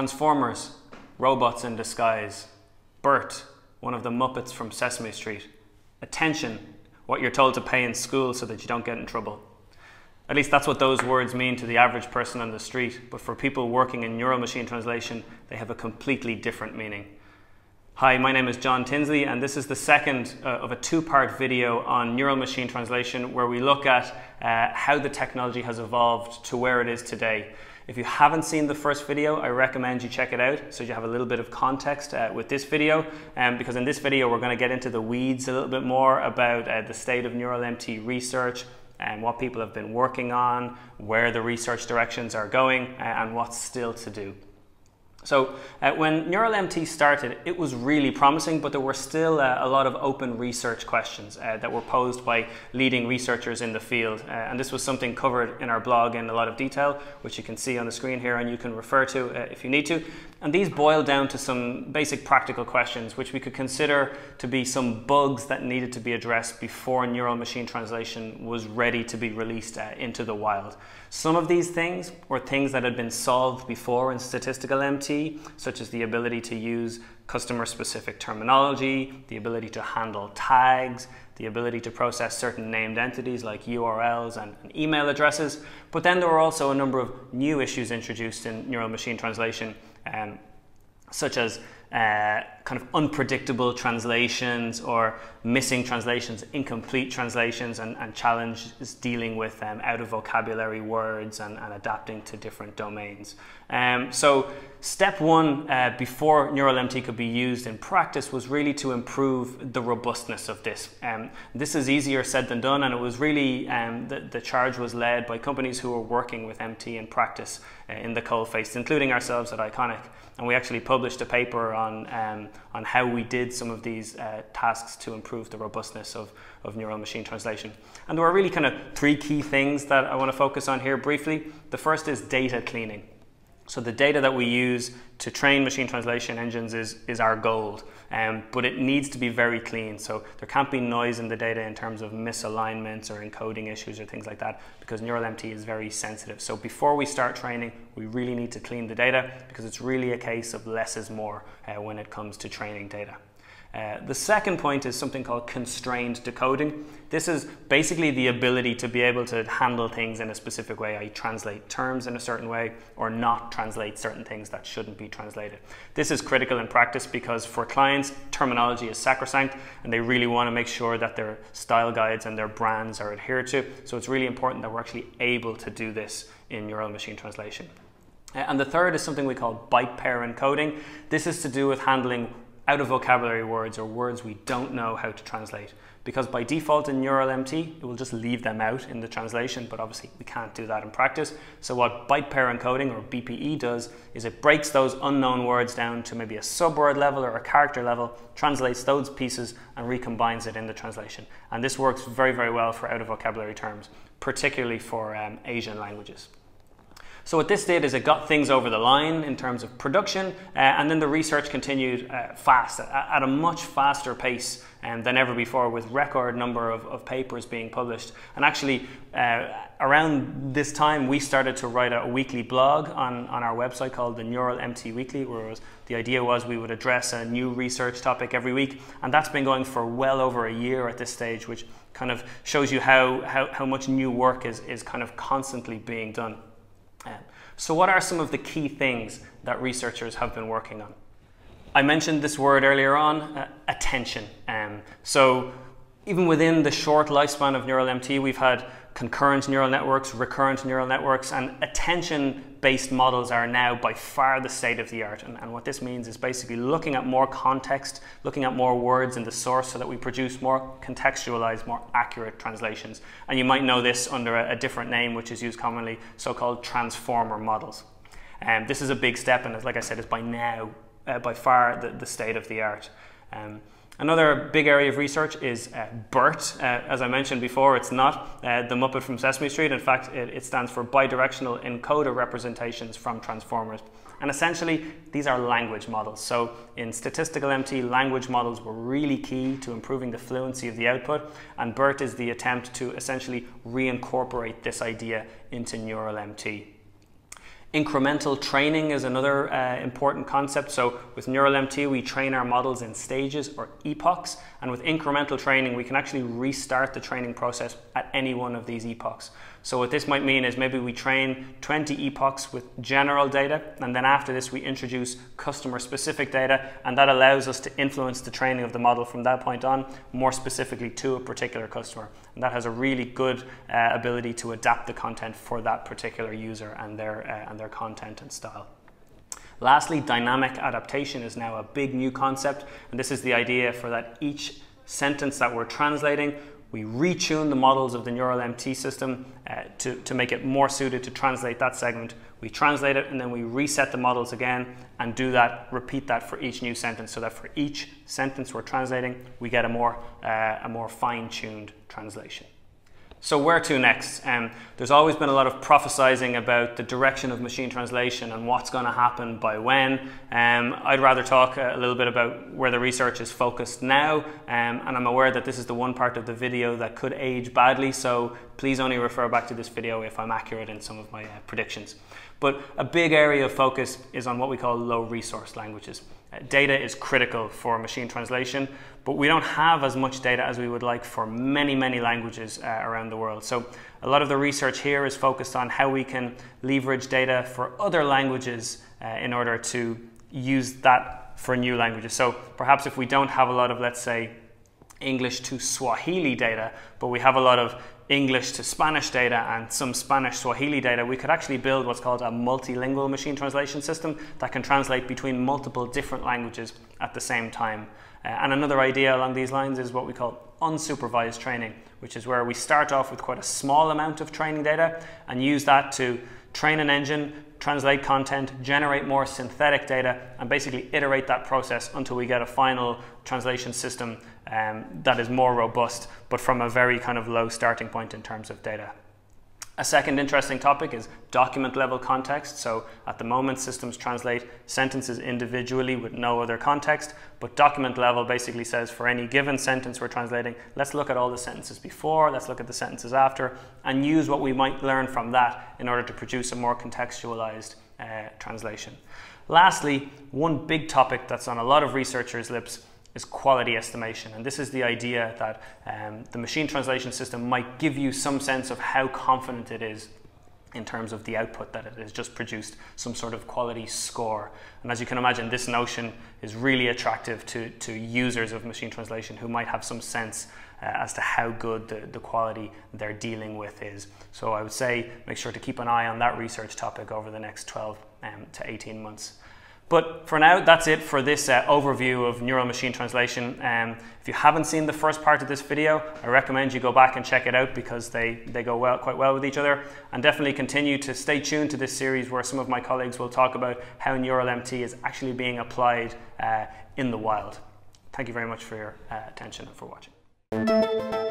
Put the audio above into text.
Transformers, robots in disguise. Bert, one of the Muppets from Sesame Street. Attention, what you're told to pay in school so that you don't get in trouble. At least that's what those words mean to the average person on the street, but for people working in neural machine translation, they have a completely different meaning. Hi, my name is John Tinsley, and this is the second uh, of a two part video on neural machine translation where we look at uh, how the technology has evolved to where it is today. If you haven't seen the first video, I recommend you check it out so you have a little bit of context uh, with this video. Um, because in this video, we're going to get into the weeds a little bit more about uh, the state of neural MT research and what people have been working on, where the research directions are going, uh, and what's still to do. So uh, when NeuralMT started, it was really promising, but there were still uh, a lot of open research questions uh, that were posed by leading researchers in the field. Uh, and this was something covered in our blog in a lot of detail, which you can see on the screen here and you can refer to uh, if you need to. And these boil down to some basic practical questions, which we could consider to be some bugs that needed to be addressed before neural machine translation was ready to be released uh, into the wild. Some of these things were things that had been solved before in statistical MT, such as the ability to use customer specific terminology, the ability to handle tags, the ability to process certain named entities like URLs and, and email addresses. But then there were also a number of new issues introduced in neural machine translation um, such as uh, kind of unpredictable translations or missing translations, incomplete translations, and, and challenges dealing with um, out of vocabulary words and, and, adapting to different domains. Um, so, step one uh, before NeuralMT could be used in practice was really to improve the robustness of this. Um, this is easier said than done, and it was really um, the, the charge was led by companies who were working with MT in practice uh, in the coalface, including ourselves at Iconic. And we actually published a paper on, um, on how we did some of these uh, tasks to improve the robustness of, of neural machine translation. And there are really kind of three key things that I want to focus on here briefly. The first is data cleaning. So the data that we use to train machine translation engines is, is our gold, um, but it needs to be very clean. So there can't be noise in the data in terms of misalignments or encoding issues or things like that because neural MT is very sensitive. So before we start training, we really need to clean the data because it's really a case of less is more uh, when it comes to training data. Uh, the second point is something called constrained decoding. This is basically the ability to be able to handle things in a specific way, I translate terms in a certain way or not translate certain things that shouldn't be translated. This is critical in practice because for clients, terminology is sacrosanct and they really want to make sure that their style guides and their brands are adhered to. So it's really important that we're actually able to do this in neural machine translation. Uh, and the third is something we call byte pair encoding. This is to do with handling out of vocabulary words or words we don't know how to translate. Because by default in Neural MT, it will just leave them out in the translation, but obviously we can't do that in practice. So what byte pair encoding or BPE does is it breaks those unknown words down to maybe a subword level or a character level, translates those pieces and recombines it in the translation. And this works very, very well for out of vocabulary terms, particularly for um, Asian languages. So what this did is it got things over the line in terms of production, uh, and then the research continued uh, fast, at, at, a much faster pace um, than ever before, with record number of, of papers being published. And actually, uh, around this time, we started to write a weekly blog on, on our website called the Neural MT Weekly, where was, the idea was we would address a new research topic every week, and that's been going for well over a year at this stage, which kind of shows you how, how, how much new work is, is kind of constantly being done. So what are some of the key things that researchers have been working on? I mentioned this word earlier on, uh, attention. Um, so even within the short lifespan of neural MT, we've had concurrent neural networks, recurrent neural networks, and attention based models are now by far the state of the art. And, and, what this means is basically looking at more context, looking at more words in the source so that we produce more contextualized, more accurate translations. And you might know this under a, a different name, which is used commonly, so called transformer models. And um, this is a big step, and like I said, is by now uh, by far the, the, state of the art. Um, Another big area of research is uh, BERT. Uh, as I mentioned before, it's not uh, the Muppet from Sesame Street. In fact, it, it, stands for Bidirectional Encoder Representations from Transformers. And essentially, these are language models. So in statistical MT, language models were really key to improving the fluency of the output. And BERT is the attempt to essentially reincorporate this idea into neural MT. Incremental training is another uh, important concept. So with Neural MT, we train our models in stages or epochs. And with incremental training, we can actually restart the training process at any one of these epochs. So what this might mean is maybe we train 20 epochs with general data, and then after this we introduce customer specific data, and that allows us to influence the training of the model from that point on, more specifically to a particular customer. And that has a really good uh, ability to adapt the content for that particular user and their, uh, and their content and style. Lastly, dynamic adaptation is now a big new concept, and this is the idea for that each sentence that we're translating we retune the models of the neural MT system uh, to, to make it more suited to translate that segment. We translate it and then we reset the models again and do that, repeat that for each new sentence so that for each sentence we're translating, we get a more, uh, a more fine-tuned translation. So where to next? Um, there's always been a lot of prophesizing about the direction of machine translation and what's going to happen by when. Um, I'd rather talk a little bit about where the research is focused now, um, and I'm aware that this is the one part of the video that could age badly, so please only refer back to this video if I'm accurate in some of my uh, predictions. But a big area of focus is on what we call low resource languages. Data is critical for machine translation, but we don't have as much data as we would like for many, many languages uh, around the world. So a lot of the research here is focused on how we can leverage data for other languages uh, in order to use that for new languages. So perhaps if we don't have a lot of, let's say, English to Swahili data, but we have a lot of English to Spanish data and some Spanish Swahili data, we could actually build what's called a multilingual machine translation system that can translate between multiple different languages at the same time. Uh, and another idea along these lines is what we call unsupervised training, which is where we start off with quite a small amount of training data and use that to train an engine, translate content, generate more synthetic data, and basically iterate that process until we get a final translation system um, that is more robust, but from a very kind of low starting point in terms of data. A second interesting topic is document level context. So at the moment, systems translate sentences individually with no other context, but document level basically says for any given sentence we're translating, let's look at all the sentences before, let's look at the sentences after, and use what we might learn from that in order to produce a more contextualized uh, translation. Lastly, one big topic that's on a lot of researchers' lips is quality estimation. And this is the idea that um, the machine translation system might give you some sense of how confident it is in terms of the output that it has just produced, some sort of quality score. And as you can imagine, this notion is really attractive to, to users of machine translation who might have some sense uh, as to how good the, the quality they're dealing with is. So I would say make sure to keep an eye on that research topic over the next 12 um, to 18 months. But for now, that's it for this uh, overview of neural machine translation. Um, if you haven't seen the first part of this video, I recommend you go back and check it out because they, they go well, quite well with each other. And definitely continue to stay tuned to this series where some of my colleagues will talk about how neural MT is actually being applied uh, in the wild. Thank you very much for your uh, attention and for watching.